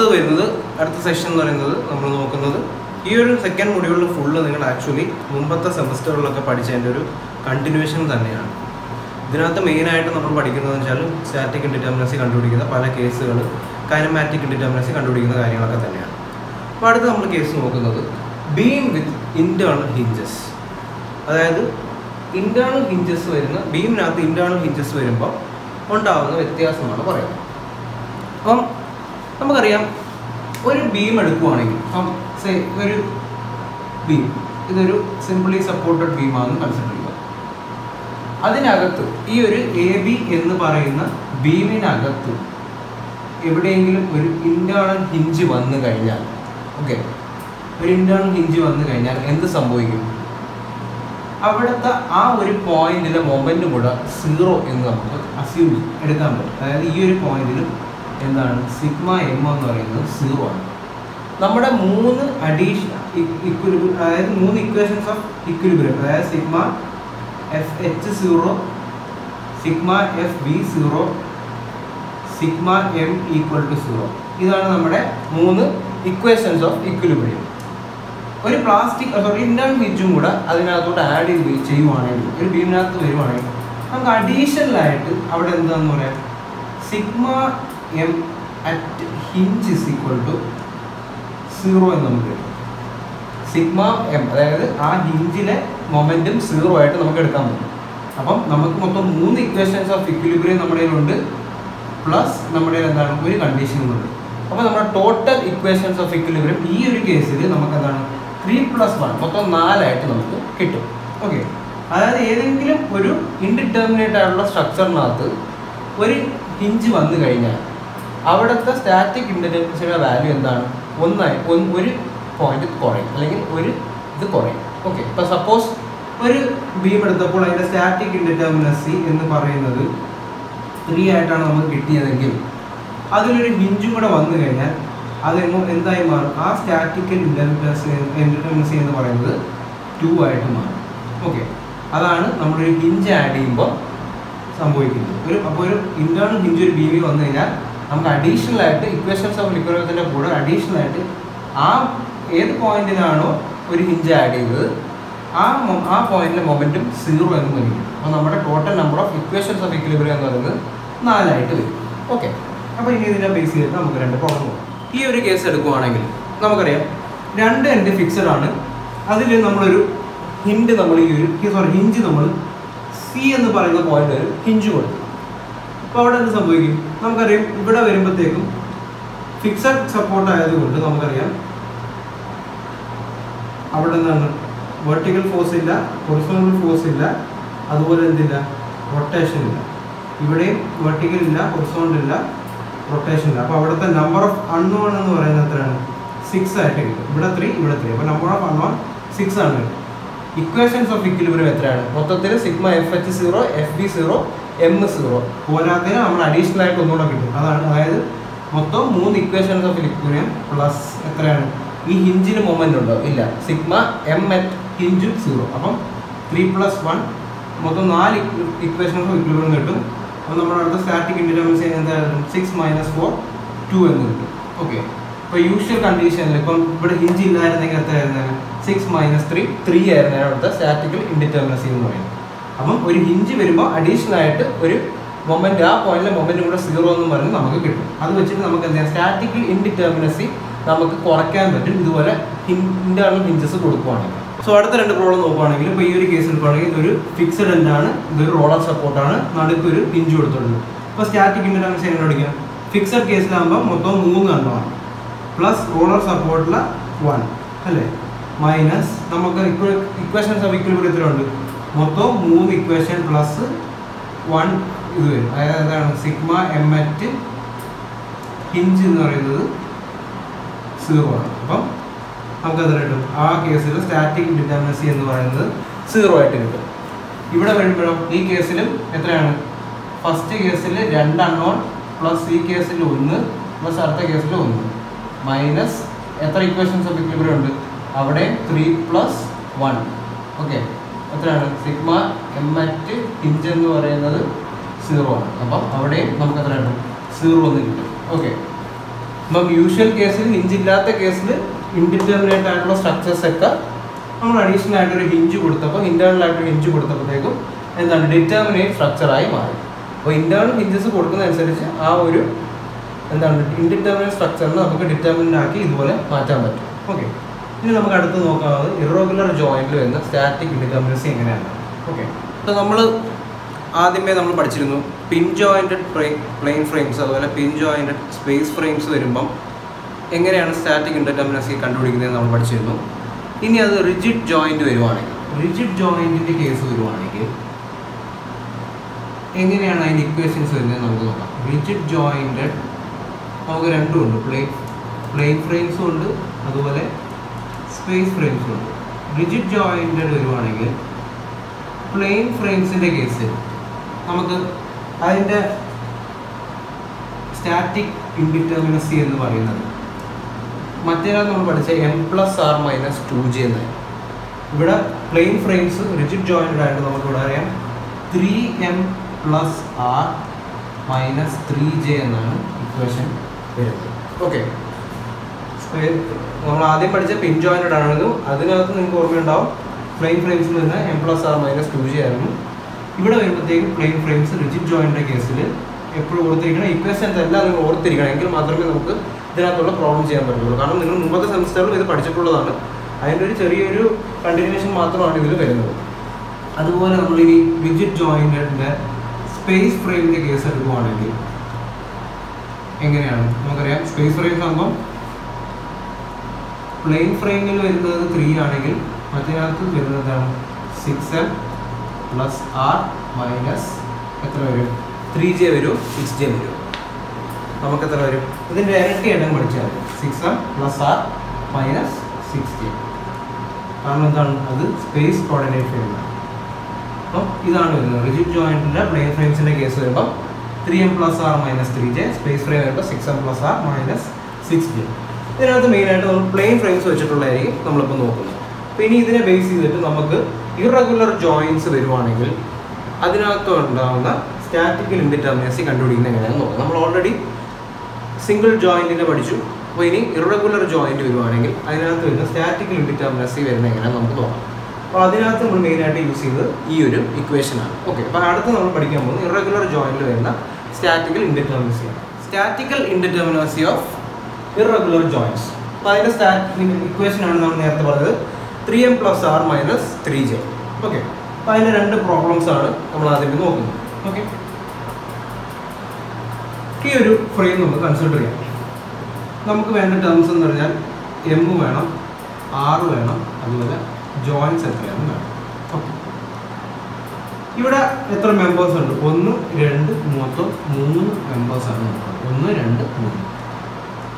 അടുത്തത് വരുന്നത് അടുത്ത സെഷൻ എന്ന് പറയുന്നത് നമ്മൾ നോക്കുന്നത് ഈ ഒരു സെക്കൻഡ് മൊഡ്യൂളിൽ ഫുള്ള് നിങ്ങൾ ആക്ച്വലി മുമ്പത്തെ സെമസ്റ്ററുകളിലൊക്കെ പഠിച്ചതിന്റെ ഒരു കണ്ടിന്യൂവേഷൻ തന്നെയാണ്. ഇതിനകത്ത് മെയിനായിട്ട് നമ്മൾ പഠിക്കുന്നത് വെച്ചാൽ സ്റ്റാറ്റിക് ഡിറ്റർമിനൻസി കണ്ടുപിടിക്കുന്ന പല കേസുകൾ കൈനമാറ്റിക് ഡിറ്റർമിനൻസി കണ്ടുപിടിക്കുന്ന കാര്യങ്ങളൊക്കെ തന്നെയാണ്. അപ്പോൾ അടുത്ത് നമ്മൾ കേസ് നോക്കുന്നത് ബീം വിത്ത് ഇന്റേർണൽ ഹിഞ്ചസ് അതായത് ഇന്റേർണൽ ഹിഞ്ചസ് വരുന്ന ബീമിനകത്ത് ഇന്റേർണൽ ഹിഞ്ചസ് വരുമ്പോൾ ഉണ്ടാകുന്ന വ്യത്യാസമാണ് പറയുന്നത്. അപ്പം നമുക്കറിയാം ഒരു ബീം എടുക്കുവാണെങ്കിൽ ഇപ്പം സേ ഒരു ബീം ഇതൊരു സിംപിളി സപ്പോർട്ടഡ് ബീമാണെന്ന് കൺസിഡർ അതിനകത്ത് ഈ ഒരു എ ബി എന്ന് പറയുന്ന ബീമിനകത്ത് എവിടെയെങ്കിലും ഒരു ഇന്റേണൽ ഹിഞ്ച് വന്നു കഴിഞ്ഞാൽ ഓക്കെ ഒരു ഇന്റേണൽ ഹിഞ്ച് വന്നു കഴിഞ്ഞാൽ എന്ത് സംഭവിക്കും? അവിടുത്തെ ആ ഒരു പോയിന്റിലെ മൊമെന്റ് കൂടെ സീറോ എന്ന് നമുക്ക് അസ്യൂം എടുക്കാൻ പറ്റും. അതായത് ഈ ഒരു പോയിന്റിലും എന്താണ്? സിഗ്മ എം എന്ന് പറയുന്നത് സീറോ ആണ്. നമ്മുടെ മൂന്ന് ഇക്വിലിബ്രിയം അതായത് മൂന്ന് ഇക്വേഷൻസ് ഓഫ് ഇക്വിലിബ്രിയം അതായത് sigma F H zero sigma F B zero sigma M equal to zero. ഇതാണ് നമ്മുടെ മൂന്ന് ഇക്വേഷൻസ് ഓഫ് ഇക്വിലിബ്രിയം ഒരു പ്ലാസ്റ്റിക് സോറി ഇന്നർ ഹിഞ്ചും കൂടെ അതിനകത്തോട്ട് ആഡ് ചെയ്ത് ചെയ്യുവാണെങ്കിൽ ഒരു ബീമിനകത്ത് വരുവാണെങ്കിൽ നമുക്ക് അഡീഷണലായിട്ട് അവിടെ എന്താണെന്ന് പറയാം? Sigma M at hinge is equal to zero എന്ന് നമുക്ക് കിട്ടും സിഗ്മ എം അതായത് ആ ഹിഞ്ചിലെ മൊമെന്റും സീറോ ആയിട്ട് നമുക്ക് എടുക്കാൻ പറ്റും. അപ്പം നമുക്ക് മൊത്തം മൂന്ന് ഇക്വേഷൻസ് ഓഫ് ഇക്വിലിബ്രിയം നമ്മുടെ കയ്യിലുണ്ട്. പ്ലസ് നമ്മുടെ എന്താണ്? ഒരു കണ്ടീഷനുമുണ്ട് അപ്പോൾ നമ്മുടെ ടോട്ടൽ ഇക്വേഷൻസ് ഓഫ് ഇക്വിലിബ്രിയം ഈ ഒരു കേസിൽ നമുക്ക് എന്താണ്? ത്രീ പ്ലസ് വൺ മൊത്തം നാലായിട്ട് നമുക്ക് കിട്ടും. ഓക്കെ അതായത് ഏതെങ്കിലും ഒരു ഇൻഡിറ്റർമിനേറ്റ് ആയിട്ടുള്ള സ്ട്രക്ചറിനകത്ത് ഒരു ഹിഞ്ച് വന്നു കഴിഞ്ഞാൽ അവിടുത്തെ സ്റ്റാറ്റിക് ഇൻഡിറ്റർമിനസിയുടെ വാല്യൂ എന്താണ്? ഒന്നായി ഒന്ന് ഒരു പോയിന്റ് കുറയും. അല്ലെങ്കിൽ ഒരു ഇത് കുറയും. ഓക്കെ ഇപ്പം സപ്പോസ് ഒരു ബീം എടുത്തപ്പോൾ അതിന്റെ സ്റ്റാറ്റിക് ഇൻഡിറ്റർമിനസി എന്ന് പറയുന്നത് ത്രീ ആയിട്ടാണ് നമുക്ക് കിട്ടിയതെങ്കിൽ അതിലൊരു ഹിഞ്ചും കൂടെ വന്നു കഴിഞ്ഞാൽ അത് എന്തായി മാറും? ആ സ്റ്റാറ്റിക്കൽ ഇൻഡിറ്റർമിനസി ഇൻഡിറ്റർമിനസി എന്ന് പറയുന്നത് ടു ആയിട്ട് മാറും. ഓക്കെ അതാണ് നമ്മളൊരു ഹിഞ്ച് ആഡ് ചെയ്യുമ്പോൾ സംഭവിക്കുന്നത്. ഒരു അപ്പോൾ ഒരു ഇന്റേണൽ ഹിഞ്ച് ഒരു ബീമിൽ വന്നു കഴിഞ്ഞാൽ നമുക്ക് അഡീഷണൽ ആയിട്ട് ഇക്വേഷൻസ് ഓഫ് ലിക്വറത്തിന്റെ കൂടെ അഡീഷണൽ ആയിട്ട് ആ ഏത് പോയിന്റിലാണോ ഒരു ഹിഞ്ച് ആഡ് ചെയ്തത് ആ ആ പോയിന്റിലെ മൊമെന്റും സീറോ എന്ന് വരും അപ്പോൾ നമ്മുടെ total number of equations of equilibrium എന്ന് പറയുന്നത് നാലായിട്ട് വരും. ഓക്കെ അപ്പോൾ ഇനി ഇതിനെ ബേസ് ചെയ്തിട്ട് നമുക്ക് രണ്ട് പ്രോബ്ലം പോകാം ഈ ഒരു കേസ് എടുക്കുവാണെങ്കിൽ നമുക്കറിയാം രണ്ട് എൻഡ് ഫിക്സഡ് ആണ്. അതിൽ നമ്മളൊരു ഹിൻഡ് നമ്മൾ ഈ ഒരു സോറി ഹിഞ്ച് നമ്മൾ സി എന്ന് പറയുന്ന പോയിന്റ് ഒരു ഹിഞ്ച് കൊടുത്തു. അപ്പോൾ അവിടെ എന്ത് സംഭവിക്കും? നമുക്കറിയാം ഇവിടെ വരുമ്പോഴത്തേക്കും ഫിക്സഡ് സപ്പോർട്ട് ആയതുകൊണ്ട് നമുക്കറിയാം അവിടെ നിന്നാണ് വെർട്ടിക്കൽ ഫോഴ്സ് ഇല്ല ഹൊറിസോണൽ ഫോഴ്സ് ഇല്ല അതുപോലെ എന്തില്ല? റൊട്ടേഷൻ ഇല്ല. ഇവിടെയും വെർട്ടിക്കൽ ഇല്ല ഹൊറിസോണൽ ഇല്ല റൊട്ടേഷൻ ഇല്ല. അപ്പോൾ അവിടുത്തെ നമ്പർ ഓഫ് അൺനോൺ എന്ന് പറയുന്നത് എത്രയാണ്? സിക്സ് ആയിട്ട് കിട്ടും. ഇവിടെ ത്രീ ഇവിടെ ത്രീ അപ്പോൾ നമ്പർ ഓഫ് അൺനോൺ സിക്സ് ആണ്. ഇക്വേഷൻസ് ഓഫ് ഇക്വിലിബ്രിയം എത്രയാണ്? മൊത്തത്തിൽ sigma F H zero F B zero M zero പോരാത്തതിന് നമ്മൾ അഡീഷണൽ ആയിട്ട് ഒന്നുകൂടെ കിട്ടും. അതാണ്. അതായത് മൊത്തം മൂന്ന് ഇക്വേഷൻസ് ഓഫ് ഇക്വിലിബ്രിയം പ്ലസ് എത്രയാണ്? ഈ ഹിഞ്ചിന് മൊമെന്റ് ഉണ്ടോ? ഇല്ല. സിഗ്മ എം എറ്റ് ഹിഞ്ചും സീറോ അപ്പം ത്രീ പ്ലസ് വൺ മൊത്തം നാല് ഇക്വേഷൻസ് ഓഫ് ഇക്വിലിബ്രിയം കിട്ടും. അപ്പോൾ നമ്മുടെ അടുത്ത സ്റ്റാറ്റിക് ഇൻഡിറ്റർമിനൻസി എന്തായാലും സിക്സ് മൈനസ് ഫോർ ടു എന്ന് കിട്ടും. ഓക്കെ ഇപ്പോൾ യൂഷ്വൽ കണ്ടീഷനിൽ ഇപ്പം ഇവിടെ ഹിഞ്ച് ഇല്ലായിരുന്നെങ്കിൽ ആയിരുന്നേനെ സിക്സ് മൈനസ് ത്രീ ത്രീ ആയിരുന്നു അവിടുത്തെ സ്റ്റാറ്റിക്കൽ ഇൻഡിറ്റർമിനസി എന്ന് പറയുന്നത്. അപ്പം ഒരു ഇഞ്ച് വരുമ്പോൾ അഡീഷണൽ ആയിട്ട് ഒരു മൊമെന്റ് ആ പോയിന്റിലെ മൊമെന്റ് കൂടെ സീറോ എന്ന് പറഞ്ഞ് നമുക്ക് കിട്ടും. അത് വെച്ചിട്ട് നമുക്ക് എന്താ സ്റ്റാറ്റിക്കൽ ഇൻഡിറ്റർമിനസി നമുക്ക് കുറയ്ക്കാൻ പറ്റും. ഇതുപോലെ ഇന്റേണൽ ഹിഞ്ചസ് കൊടുക്കുവാണെങ്കിൽ. സോ അടുത്ത രണ്ട് പ്രോബ്ലം നോക്കുവാണെങ്കിൽ ഇപ്പോൾ ഈ ഒരു കേസ് എടുക്കുകയാണെങ്കിൽ ഇതൊരു ഫിക്സഡ് എൻഡാണ് ഇതൊരു റോളർ സപ്പോർട്ടാണ് നടുക്കൊരു പിഞ്ച് കൊടുത്തിട്ടുണ്ട്. അപ്പോൾ സ്റ്റാറ്റിക് ഇൻഡിറ്റർമിനസി എങ്ങനെ പഠിക്കാം ഫിക്സഡ് കേസിലാകുമ്പോൾ മൊത്തം മൂന്ന് എണ്ണമാണ്. പ്ലസ് റോളർ സപ്പോർട്ടിൽ വൺ അല്ലേ? മൈനസ് നമുക്ക് ഇക്വേഷൻസ് ഓഫ് ഇക്വിലിബ്രിയം എത്ര ഉണ്ട് മൊത്തം മൂന്ന് ഇക്വേഷൻ പ്ലസ് വൺ ഇത് വരും. അതായത് എന്താണ് സിഗ്മ എം എറ്റ് ഹിഞ്ച് എന്ന് പറയുന്നത് സീറോ ആണ്. അപ്പം നമുക്ക് എത്ര കിട്ടും. ആ കേസിൽ സ്റ്റാറ്റിക് ഡിറ്റർമിനസി എന്ന് പറയുന്നത് സീറോ ആയിട്ട് കിട്ടും. ഇവിടെ വരുമ്പോഴും ഈ കേസിലും എത്രയാണ്? ഫസ്റ്റ് കേസിൽ രണ്ട് അണ്ണോൺ പ്ലസ് ഈ കേസിൽ ഒന്ന് പ്ലസ് അടുത്ത കേസിൽ ഒന്ന്. മൈനസ് എത്ര ഇക്വേഷൻസ് ഓഫ് ഇവിടെ ഉണ്ട്? അവിടെ ത്രീ പ്ലസ് വൺ ഓക്കെ എത്രയാണ് സിഗ്മ എം അറ്റ് ഹിഞ്ച് എന്ന് പറയുന്നത് സീറോ ആണ്. അപ്പം അവിടെയും നമുക്ക് എത്ര കിട്ടും സീറോ എന്ന് കിട്ടും. ഓക്കെ അപ്പം യൂഷ്വൽ കേസിൽ ഹിഞ്ച് ഇല്ലാത്ത കേസിൽ ഇൻഡിറ്റർമിനേറ്റ് ആയിട്ടുള്ള സ്ട്രക്ചേഴ്സ് ഒക്കെ നമ്മൾ അഡീഷണൽ ആയിട്ട് ഒരു ഹിഞ്ച് കൊടുത്തപ്പോൾ ഇന്റേണൽ ആയിട്ട് ഹിഞ്ച് കൊടുത്തപ്പോഴത്തേക്കും എന്താണ്? ഡിറ്റർമിനേറ്റ് സ്ട്രക്ചറായി മാറി. അപ്പോൾ ഇന്റേണൽ ഹിഞ്ചസ് കൊടുക്കുന്നതനുസരിച്ച് ആ ഒരു എന്താണ്? ഇൻഡിറ്റർമിനേറ്റ് സ്ട്രക്ചറിനെ നമുക്ക് ഡിറ്റർമിനന്റ് ആക്കി ഇതുപോലെ മാറ്റാൻ പറ്റും. ഓക്കെ ഇനി നമുക്ക് അടുത്ത് നോക്കാവുന്നത് ഇറോഗുലർ ജോയിന്റിൽ വരുന്ന സ്റ്റാറ്റിക് ഇൻഡിറ്റർമിനസി എങ്ങനെയാണ്? ഓക്കെ അപ്പോൾ നമ്മൾ ആദ്യമേ നമ്മൾ പഠിച്ചിരുന്നു പിൻ ജോയിന്റഡ് പ്ലെയിൻ ഫ്രെയിംസ് അതുപോലെ പിൻ ജോയിന്റഡ് സ്പേസ് ഫ്രെയിംസ് വരുമ്പം എങ്ങനെയാണ് സ്റ്റാറ്റിക് ഇൻഡിറ്റർമിനസി കണ്ടുപിടിക്കുന്നത് നമ്മൾ പഠിച്ചിരുന്നു. ഇനി അത് റിജിഡ് ജോയിന്റ് വരുവാണെങ്കിൽ റിജിഡ് ജോയിന്റിന്റെ കേസ് വരുവാണെങ്കിൽ എങ്ങനെയാണ് അതിന്റെ ഇക്വേഷൻസ് വരുന്നത് നമുക്ക് നോക്കാം. റിജിഡ് ജോയിന്റഡ് നമുക്ക് രണ്ടും ഉണ്ട്. പ്ലെയിൻ പ്ലെയിൻ ഫ്രെയിംസും ഉണ്ട്. അതുപോലെ സ്പേസ് ഫ്രെയിംസും ഉണ്ട് റിജിഡ് ജോയിന്റഡ് വരുവാണെങ്കിൽ പ്ലെയിൻ ഫ്രെയിംസിന്റെ കേസിൽ നമുക്ക് അതിന്റെ സ്റ്റാറ്റിക് ഇൻഡിറ്റർമിനസി എന്ന് പറയുന്നത് മറ്റേതാ നമ്മൾ പഠിച്ച M plus R minus two G എന്ന്. ഇവിടെ പ്ലെയിൻ ഫ്രെയിംസ് റിജിഡ് ജോയിന്റഡ് ആയിട്ട് നമുക്ക് ഇവിടെ അറിയാം. Three M plus R minus three J എന്നാണ് ഇക്വേഷൻ വരുന്നത്. ഓക്കെ നമ്മൾ ആദ്യം പഠിച്ച പിൻ ജോയിന്റഡ് ആണെങ്കിലും അതിനകത്ത് നിങ്ങൾക്ക് ഓർമ്മയുണ്ടാവും പ്ലെയിൻ ഫ്രെയിംസിൽ നിന്ന് M plus R minus two G ആയിരുന്നു. ഇവിടെ വരുമ്പോഴത്തേക്കും പ്ലെയിൻ ഫ്രെയിംസ് റിജിഡ് ജോയിന്റെ കേസിൽ എപ്പോഴും ഓർത്തിരിക്കണം. ഇക്വേഷൻസ് എല്ലാം നിങ്ങൾ ഓർത്തിരിക്കണം. എങ്കിൽ മാത്രമേ നമുക്ക് ഇതിനകത്തുള്ള പ്രോബ്ലം ചെയ്യാൻ പറ്റുള്ളൂ. കാരണം നിങ്ങൾ മുമ്പത്തെ സെമിസ്റ്ററിലും ഇത് പഠിച്ചിട്ടുള്ളതാണ്. അതിന്റെ ഒരു ചെറിയൊരു കണ്ടിന്യൂവേഷൻ മാത്രമാണ് ഇതിൽ വരുന്നത്. അതുപോലെ നമ്മൾ ഈ റിജിഡ് ജോയിന്റെ സ്പേസ് ഫ്രെയിമിന്റെ കേസ് എടുക്കുവാണെങ്കിൽ എങ്ങനെയാണ്? നമുക്കറിയാം. സ്പേസ് ഫ്രെയിം ആകുമ്പം പ്ലെയിൻ ഫ്രെയിമിൽ വരുന്നത് ത്രീ ആണെങ്കിൽ മറ്റേതിനകത്ത് വരുന്നതാണ് six M plus R minus എത്ര വരും? ത്രീ ജെ വരും സിക്സ് ജെ വരും. നമുക്ക് എത്ര വരും? ഇതിന്റെ ഇരട്ടി എണ്ണം പഠിച്ചാൽ six M plus R minus six J കാരണം എന്താണ്? അത് സ്പേസ് കോർഡിനേറ്റ് ചെയ്യുന്നത് അപ്പം ഇതാണ് വരുന്നത്. റിജിഡ് ജോയിന്റിന്റെ പ്ലെയിൻ ഫ്രെയിംസിന്റെ കേസ് വരുമ്പോൾ three M plus R minus three J space frame വരുമ്പോൾ six M plus R minus six J ഇതിനകത്ത് മെയിനായിട്ട് നമ്മൾ പ്ലെയിൻ ഫ്രെയിംസ് വെച്ചിട്ടുള്ളതായിരിക്കും നമ്മളിപ്പോൾ നോക്കുന്നത്. അപ്പോൾ ഇനി ഇതിനെ ബേസ് ചെയ്തിട്ട് നമുക്ക് ഇറഗുലർ ജോയിൻസ് വരുവാണെങ്കിൽ അതിനകത്ത് ഉണ്ടാകുന്ന സ്റ്റാറ്റിക്കൽ ഇൻഡിറ്റർമിനസി കണ്ടുപിടിക്കുന്നത് എങ്ങനെയാണെന്ന് നോക്കാം. നമ്മൾ ഓൾറെഡി സിംഗിൾ ജോയിന്റിനെ പഠിച്ചു. അപ്പോൾ ഇനി ഇറഗുലർ ജോയിന്റ് വരുവാണെങ്കിൽ അതിനകത്ത് വരുന്ന സ്റ്റാറ്റിക്കൽ ഇൻഡിറ്റർമിനസി വരുന്ന എങ്ങനെയാണെന്ന് നമുക്ക് നോക്കാം. അപ്പോൾ അതിനകത്ത് നമ്മൾ മെയിനായിട്ട് യൂസ് ചെയ്തത് ഈ ഒരു ഇക്വേഷനാണ് ഓക്കെ അപ്പോൾ അടുത്ത് നമ്മൾ പഠിക്കാൻ പോകുന്നത് ഇറഗുലർ ജോയിന്റിൽ വരുന്ന statical ഇൻഡിറ്റർമിനസിയാണ് statical indeterminacy of irregular joints അപ്പോൾ അതിന്റെ ഇക്വേഷൻ ആണ് നമ്മൾ നേരത്തെ പറഞ്ഞത്. Three M plus R minus three J okay അപ്പോൾ അതിന്റെ രണ്ട് പ്രോബ്ലംസ് ആണ് നമ്മൾ ആദ്യം നോക്കുന്നത്. ഓക്കെ ഈ ഒരു ഫ്രെയിം നമുക്ക് കൺസിഡർ ചെയ്യാം. നമുക്ക് വേണ്ട ടേംസ് എന്ന് പറഞ്ഞാൽ എം വേണം ആറ് വേണം അതുപോലെ ജോയിൻസ് എത്രയാണ് വേണം. ഓക്കെ ഇവിടെ എത്ര മെമ്പേഴ്സ് ഉണ്ട്? ഒന്ന് രണ്ട് മൊത്തം മൂന്ന് മെമ്പേഴ്സാണ് ആണ്. ഒന്ന് രണ്ട് മൂന്ന്.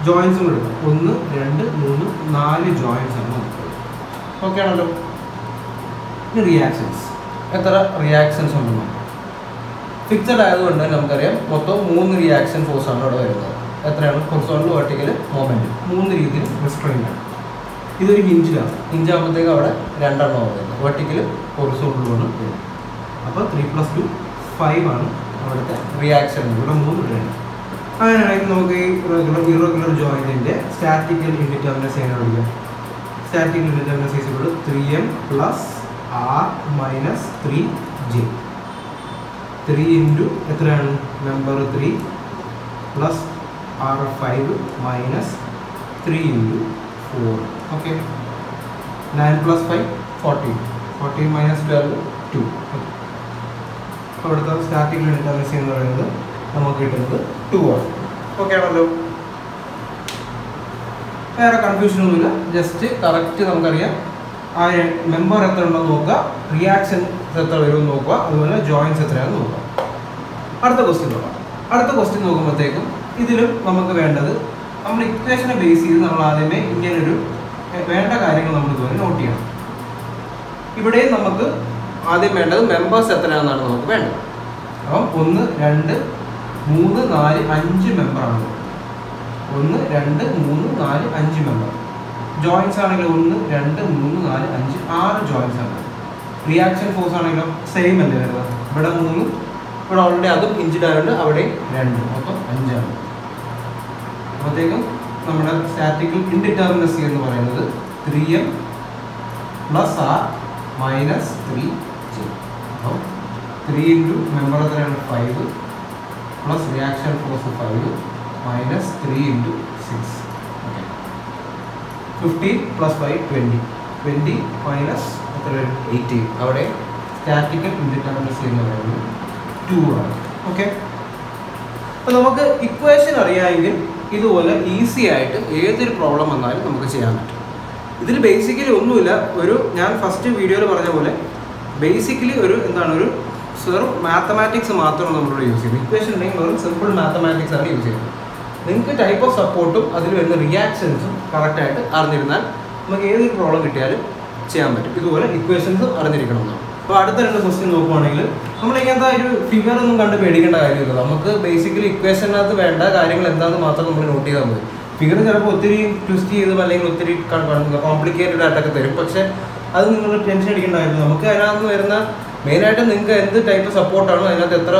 ജോയിൻസും എടുക്കും. ഒന്ന് രണ്ട് മൂന്ന് നാല് ജോയിൻസ് ആണ് നമുക്ക്. ഓക്കെ ആണല്ലോ. ഇനി റിയാക്ഷൻസ് എത്ര റിയാക്ഷൻസ് ഉണ്ടെന്ന് ഫിക്സഡ് ആയതുകൊണ്ട് നമുക്കറിയാം മൊത്തം മൂന്ന് റിയാക്ഷൻ ഫോഴ്സ് ആണ് അവിടെ വരുന്നത്. എത്രയാണ്? ഹൊറിസോണ്ടൽ വെർട്ടിക്കൽ മൊമെന്റ് മൂന്ന് രീതിയിൽ റിസ്ട്രെയിൻ ആണ്. ഇതൊരു ഹിഞ്ചിലാണ് ഹിഞ്ചാകുമ്പോഴത്തേക്ക് അവിടെ രണ്ടെണ്ണം വരുന്നത്. വെർട്ടിക്കൽ ഹൊറിസോണ്ടലുമാണ് വരുന്നത്. അപ്പോൾ ത്രീ പ്ലസ് ടു ഫൈവ് ആണ് അവിടുത്തെ റിയാക്ഷൻ ഇവിടെ മൂന്ന് രണ്ട്. അങ്ങനെയാണെങ്കിൽ നമുക്ക് ഈ സ്റ്റാറ്റിക്കൽ ഇൻഡിറ്റർമിനസ് എങ്ങനെ വിളിക്കാം സ്റ്റാറ്റിക്കൽ ഇൻഡിറ്റർമിനസ് ഈസ് ഇവിടെ three M plus R minus three J three into എത്രയാണ്? Number three plus R five minus three into four okay nine plus five fourteen fourteen minus twelve two അപ്പോൾ ഇവിടുത്തെ സ്റ്റാറ്റിക് സൈൻ എന്ന് പറയുന്നത് നമുക്ക് കിട്ടുന്നത് to ആണ്. Okay ആണല്ലോ. വേറെ കൺഫ്യൂഷൻ ഒന്നുമില്ല. ജസ്റ്റ് കറക്റ്റ് നമുക്കറിയാം. ആ മെമ്പർ എത്ര ഉണ്ടെന്ന് നോക്കുക. റിയാക്ഷൻ എത്ര വരുമെന്ന് നോക്കുക. അതുപോലെ ജോയിൻസ് എത്രയാണെന്ന് നോക്കുക. അടുത്ത ക്വസ്റ്റ്യൻ നോക്കാം. അടുത്ത ക്വസ്റ്റ്യൻ നോക്കുമ്പോഴത്തേക്കും ഇതിലും നമുക്ക് വേണ്ടത് നമ്മൾ ഇക്വേഷനെ ബേസ് ചെയ്ത് നമ്മൾ ആദ്യമേ ഇങ്ങനൊരു വേണ്ട കാര്യങ്ങൾ നമ്മൾ ഇതുവരെ നോട്ട് ചെയ്യണം. ഇവിടെയും നമുക്ക് ആദ്യം വേണ്ടത് മെമ്പേഴ്സ് എത്രയാണെന്നാണ് നമുക്ക് വേണ്ടത്. അപ്പം ഒന്ന് രണ്ട് മൂന്ന് നാല് അഞ്ച് മെമ്പറാണ് ഒന്ന് രണ്ട് മൂന്ന് നാല് അഞ്ച് മെമ്പർ ജോയിൻസ് ആണെങ്കിൽ ഒന്ന് രണ്ട് മൂന്ന് നാല് അഞ്ച് ആറ് ജോയിൻസ് ആണ്. റിയാക്ഷൻ ഫോഴ്സ് ആണെങ്കിലും സെയിം അല്ലേ വരുന്നത്? ഇവിടെ മൂന്ന് ഇവിടെ ഓൾറെഡി അതും ഇഞ്ചിഡ് ആയതുകൊണ്ട് അവിടെ രണ്ട് മൊത്തം അഞ്ചാണ് അപ്പോഴത്തേക്കും നമ്മുടെ സ്റ്റാറ്റിക്കൽ ഇൻഡിറ്റർമിനസി എന്ന് പറയുന്നത് three M plus R minus three J അപ്പം ത്രീ ഇന്റു മെമ്പർ എത്രയാണ്? Five plus reaction force five minus three into six Okay. Fifteen plus five twenty twenty minus എത്ര വരും? എയ്റ്റീൻ അവിടെ സ്റ്റാറ്റിക്കൽ ഇൻഡിറ്റർമിനസി എന്ന് പറയുന്നത് ടു ആണ്. ഓക്കെ അപ്പോൾ നമുക്ക് ഇക്വേഷൻ അറിയാമെങ്കിൽ ഇതുപോലെ ഈസി ആയിട്ട് ഏതൊരു പ്രോബ്ലം വന്നാലും നമുക്ക് ചെയ്യാൻ പറ്റും. ഇതിൽ ബേസിക്കലി ഒന്നുമില്ല. ഒരു ഞാൻ ഫസ്റ്റ് വീഡിയോയിൽ പറഞ്ഞ പോലെ ബേസിക്കലി ഒരു എന്താണ് ഒരു സെറും മാത്തമാറ്റിക്സ് മാത്രമാണ് നമ്മളിവിടെ യൂസ് ചെയ്യുന്നത്. ഇക്വേഷൻ ഉണ്ടെങ്കിൽ വെറും സിമ്പിൾ മാത്തമാറ്റിക്സ് ആണ് യൂസ് ചെയ്യുന്നത്. നിങ്ങൾക്ക് ടൈപ്പ് ഓഫ് സപ്പോർട്ടും അതിൽ വരുന്ന റിയാക്ഷൻസും കറക്റ്റായിട്ട് അറിഞ്ഞിരുന്നാൽ നമുക്ക് ഏതൊരു പ്രോബ്ലം കിട്ടിയാലും ചെയ്യാൻ പറ്റും. ഇതുപോലെ ഇക്വേഷൻസ് അറിഞ്ഞിരിക്കണം അപ്പോൾ അടുത്ത രണ്ട് ക്വസ്റ്റ്യൻ നോക്കുവാണെങ്കിൽ നമ്മൾ ഇങ്ങനത്തെ ഒരു ഫിഗർ ഒന്നും കണ്ട് പേടിക്കേണ്ട കാര്യമില്ല. നമുക്ക് ബേസിക്കലി ഇക്വേഷനകത്ത് വേണ്ട കാര്യങ്ങൾ എന്താണെന്ന് മാത്രം നമ്മൾ നോട്ട് ചെയ്താൽ മതി. ഫിഗർ ചിലപ്പോൾ ഒത്തിരി ട്വിസ്റ്റ് ചെയ്തും അല്ലെങ്കിൽ ഒത്തിരി കോംപ്ലിക്കേറ്റഡ് ആയിട്ടൊക്കെ തരും. പക്ഷേ അത് നിങ്ങൾ ടെൻഷൻ അടിക്കേണ്ട കാര്യമില്ല. നമുക്ക് അതിനകത്ത് വരുന്ന മെയിനായിട്ട് നിങ്ങൾക്ക് എന്ത് ടൈപ്പ് സപ്പോർട്ടാണോ അതിനകത്ത് എത്ര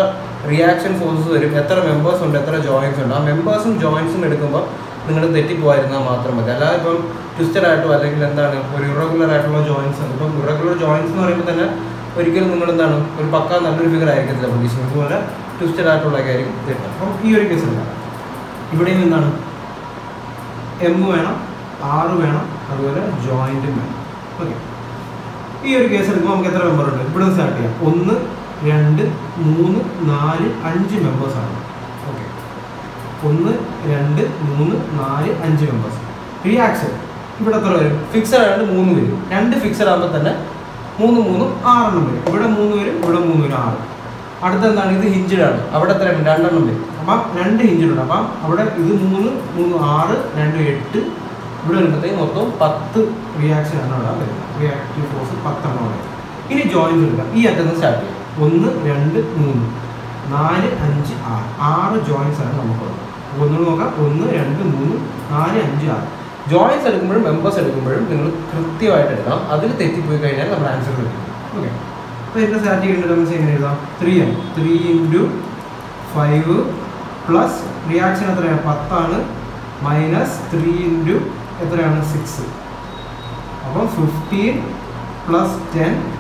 റിയാക്ഷൻ ഫോഴ്സസ് വരും. എത്ര മെമ്പേഴ്സ് ഉണ്ട് എത്ര ജോയിൻസ് ഉണ്ട്. ആ മെമ്പേഴ്സും ജോയിൻസും എടുക്കുമ്പോൾ നിങ്ങൾ തെറ്റിപ്പോയിരുന്നാൽ മാത്രം മതി. അല്ലാതെ ഇപ്പം ട്വിസ്റ്റഡ് ആയിട്ടോ അല്ലെങ്കിൽ എന്താണ് ഒരു ഇറഗുലർ ആയിട്ടുള്ള ജോയിൻസ് ഇപ്പം ഇറഗുലർ ജോയിൻസ് എന്ന് പറയുമ്പോൾ തന്നെ ഒരിക്കലും നിങ്ങൾ എന്താണ് ഒരു പക്ക നല്ലൊരു ഫിഗർ ആയിരിക്കത്തില്ല പ്രതീക്ഷിക്കുന്നത് പോലെ ട്വിസ്റ്റഡ് ആയിട്ടുള്ള കാര്യം തെറ്റുക അപ്പം ഈ ഒരു കേസ് ഇല്ല ഇവിടെയും എന്താണ്? എം വേണം ആറ് വേണം അതുപോലെ ജോയിന്റും വേണം. ഓക്കെ ഈ ഒരു കേസ് എടുക്കുമ്പോൾ നമുക്ക് എത്ര മെമ്പർ ഉണ്ട്? ഇവിടെ സ്റ്റാർട്ട് ചെയ്യാം. ഒന്ന് രണ്ട് മൂന്ന് നാല് അഞ്ച് മെമ്പേഴ്സ് ആണ്. ഓക്കെ ഒന്ന് രണ്ട് മൂന്ന് നാല് അഞ്ച് മെമ്പേഴ്സ് റിയാക്ഷൻ ഇവിടെ എത്ര വരും? ഫിക്സഡ് ആയിട്ട് മൂന്ന് വരും. രണ്ട് ഫിക്സഡ് ആകുമ്പോൾ തന്നെ മൂന്ന് മൂന്നും ആറെണ്ണം വരും. ഇവിടെ മൂന്ന് വരും ഇവിടെ മൂന്ന് വരും ആറ്. അടുത്ത എന്താണ്? ഇത് ഹിഞ്ചഡ് ആണ്. അവിടെ വരും? രണ്ടെണ്ണം വരും. അപ്പം രണ്ട് ഹിഞ്ചഡ് ഉണ്ട്. അപ്പം അവിടെ ഇത് മൂന്ന് മൂന്ന് ആറ് രണ്ട് എട്ട്. ഇവിടെ വരുമ്പോഴത്തേക്ക് മൊത്തം പത്ത് റിയാക്ഷൻ എണ്ണം അവിടെ വരുന്നത്. റിയാക്റ്റീവ് ഫോഴ്സ് പത്തെണ്ണം ഇനി ജോയിൻസ് എടുക്കാം. ഈ അറ്റത്ത് സ്റ്റാർട്ട് ചെയ്യാം. ഒന്ന് രണ്ട് മൂന്ന്. നാല് അഞ്ച് ആറ്. ആറ് ജോയിൻസ് ആണ് നമുക്കുള്ളത്. ഒന്ന് നോക്കാം. ഒന്ന് രണ്ട് മൂന്ന് നാല് അഞ്ച് ആറ്. ജോയിൻസ് എടുക്കുമ്പോഴും മെമ്പേഴ്സ് എടുക്കുമ്പോഴും നിങ്ങൾ കൃത്യമായിട്ട് എടുക്കണം അതിൽ തെറ്റിപ്പോയി കഴിഞ്ഞാൽ നമ്മൾ ആൻസർ കിട്ടും ഓക്കെ അപ്പോൾ ഇതിന്റെ സ്റ്റാറ്റിക് ഇൻഡിറ്റർമിനൻസ് എങ്ങനെ എഴുതാം? ത്രീ ആണ്. Three into five plus reaction എത്രയാണ്? പത്താണ്. മൈനസ് ത്രീ ഇന്റു എത്രയാണ്? സിക്സ് അപ്പം fifteen plus ten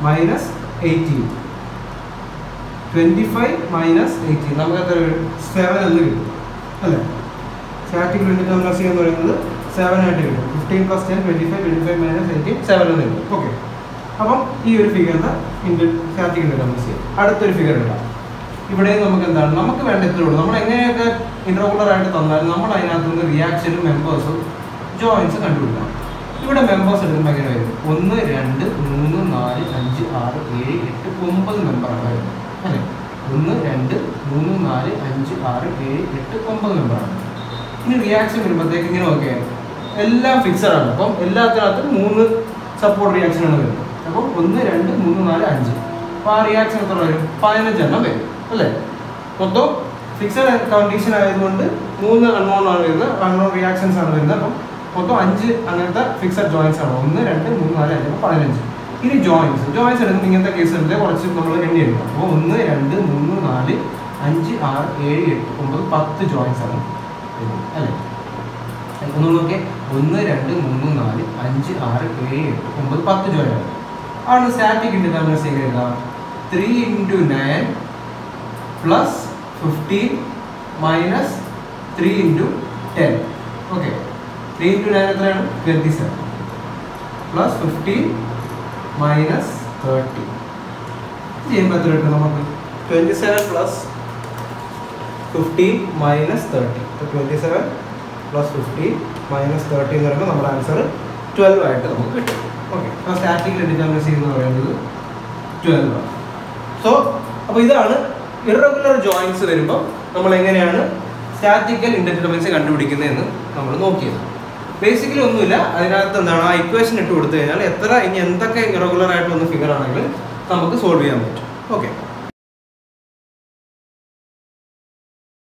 minus eighteen twenty five minus eighteen seven എന്ന് കിട്ടും. അല്ലേ? സ്റ്റാറ്റിക് ഇൻഡിറ്റർമിനൻസി എന്ന് പറയുന്നത് സെവൻ ആയിട്ട് കിട്ടും. Fifteen plus ten twenty five twenty five minus eighteen seven എന്ന് കിട്ടും. ഓക്കെ അപ്പം ഈ ഒരു ഫിഗറിന് ഇൻഡി സ്റ്റാറ്റിക് ചെയ്യും. അടുത്തൊരു ഫിഗർ ഇടാം. ഇവിടെ നമുക്ക് എന്താണ്? നമുക്ക് വേണ്ട ഇത്രയുള്ളൂ നമ്മൾ എങ്ങനെയൊക്കെ ഇൻറോഗുലർ ആയിട്ട് തന്നാലും നമ്മൾ അതിനകത്ത് നിന്ന് റിയാക്ഷനും മെമ്പേഴ്സും ജോയിൻസ് കണ്ടുപിടിക്കണം. ഇവിടെ മെമ്പേഴ്സ് എടുക്കുമ്പോൾ എങ്ങനെ വരും? ഒന്ന് രണ്ട് മൂന്ന് നാല് അഞ്ച് ആറ് ഏഴ് എട്ട് ഒമ്പത് മെമ്പറാണ് വരുന്നത് അല്ലേ? ഒന്ന് രണ്ട് മൂന്ന് നാല് അഞ്ച് ആറ് ഏഴ് എട്ട് ഒമ്പത് മെമ്പറാണ് ഇനി റിയാക്ഷൻ വരുമ്പോഴത്തേക്ക് ഇങ്ങനെ ഓക്കെ എല്ലാം ഫിക്സഡ് ആണ്. അപ്പം എല്ലാത്തിനകത്തും മൂന്ന് സപ്പോർട്ട് റിയാക്ഷൻ ആണ് വരുന്നത്. അപ്പോൾ ഒന്ന് രണ്ട് മൂന്ന് നാല് അഞ്ച്. അപ്പോൾ ആ റിയാക്ഷൻ എത്ര വരും? പതിനഞ്ചെണ്ണം വരും. അല്ലേ? മൊത്തം ഫിക്സഡ് കണ്ടീഷൻ ആയതുകൊണ്ട് മൂന്ന് അൺനോൺ ആണ് വരുന്നത്. അൺനോൺ റിയാക്ഷൻസ് ആണ് വരുന്നത്. അപ്പം മൊത്തം അഞ്ച് അങ്ങനത്തെ ഫിക്സഡ് ജോയിൻസ് ആണ്. ഒന്ന് രണ്ട് മൂന്ന് നാല് അഞ്ച് പതിനഞ്ച്. ഇനി ജോയിൻസ് ജോയിൻസ് എടുക്കുമ്പോൾ ഇങ്ങനത്തെ കേസുകളിൽ കുറച്ച് നമ്മൾ എണ്ണി എടുക്കും അപ്പോൾ ഒന്ന് രണ്ട് മൂന്ന് നാല് അഞ്ച് ആറ് ഏഴ് എട്ട് ഒമ്പത് പത്ത് ജോയിൻസ് ആണ്. അല്ലേ? ഒന്ന് നോക്കിയാൽ ഒന്ന് രണ്ട് മൂന്ന് നാല് അഞ്ച് ആറ് ഏഴ് എട്ട് ഒമ്പത് പത്ത് ജോയിൻ ആണ്. ആണ് സ്റ്റാറ്റിക് ഇൻഡിപെൻഡൻസ് എങ്ങനെ എഴുതാം. Three into nine plus fifteen minus three into ten okay three into nine എത്രയാണ്? Twenty seven plus fifteen minus thirty ചെയ്യുമ്പോൾ എത്ര കിട്ടും നമുക്ക്? Twenty seven plus fifteen minus thirty ഇപ്പോൾ twenty seven plus fifteen minus thirty എന്ന് പറയുമ്പോൾ നമ്മുടെ answer twelve ആയിട്ട് നമുക്ക് കിട്ടും. ഓക്കെ അപ്പോൾ സ്റ്റാറ്റിക് ഡിറ്റർമിനൻസി എന്ന് പറയുന്നത് ട്വൽവ് ആണ്. സോ അപ്പോൾ ഇതാണ് ഇറഗുലർ ജോയിൻസ് വരുമ്പോൾ നമ്മൾ എങ്ങനെയാണ് സ്റ്റാറ്റിക്കൽ ഇൻഡിറ്റർമിനൻസി കണ്ടുപിടിക്കുന്നതെന്ന് നമ്മൾ നോക്കിയത്. ബേസിക്കലി ഒന്നുമില്ല. അതിനകത്ത് എന്താണ് ആ ഇക്വേഷൻ ഇട്ട് കൊടുത്തു കഴിഞ്ഞാൽ എത്ര ഇനി എന്തൊക്കെ ഇറഗുലർ ആയിട്ട് വന്ന ഫിഗർ ആണെങ്കിൽ നമുക്ക് സോൾവ് ചെയ്യാൻ പറ്റും. ഓക്കെ